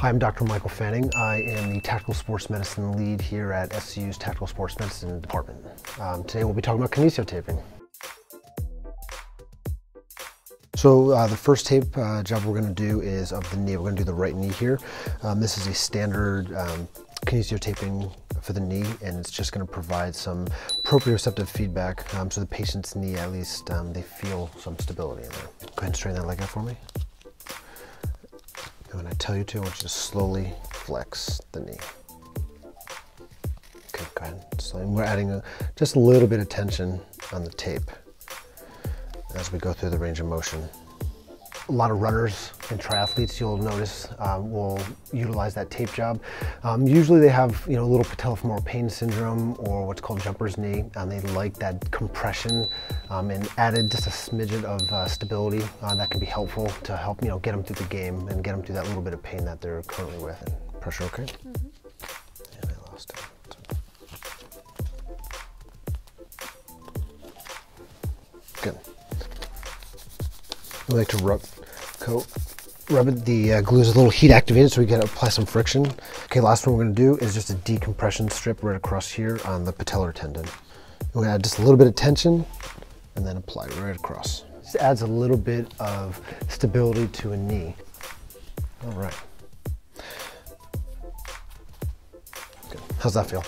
Hi, I'm Dr. Michael Fanning. I am the Tactical Sports Medicine lead here at SCU's Tactical Sports Medicine Department. Um, today we'll be talking about kinesio taping. So uh, the first tape uh, job we're going to do is of the knee. We're going to do the right knee here. Um, this is a standard um, kinesio taping for the knee and it's just going to provide some proprioceptive feedback um, so the patient's knee at least um, they feel some stability in there. Go ahead and straighten that leg out for me. And when I tell you to, I want you to slowly flex the knee. Okay, go ahead. So we're adding a, just a little bit of tension on the tape as we go through the range of motion. A lot of runners and triathletes, you'll notice, um, will utilize that tape job. Um, usually they have, you know, a little patellofemoral pain syndrome or what's called jumper's knee, and they like that compression um, and added just a smidget of uh, stability uh, that can be helpful to help, you know, get them through the game and get them through that little bit of pain that they're currently with. And pressure okay? Mm -hmm. And I lost it. Good. We like to rub coat. Rub it, the uh, glue is a little heat activated so we can apply some friction. Okay, last one we're gonna do is just a decompression strip right across here on the patellar tendon. We're gonna add just a little bit of tension and then apply right across. This adds a little bit of stability to a knee. All right. Good. How's that feel?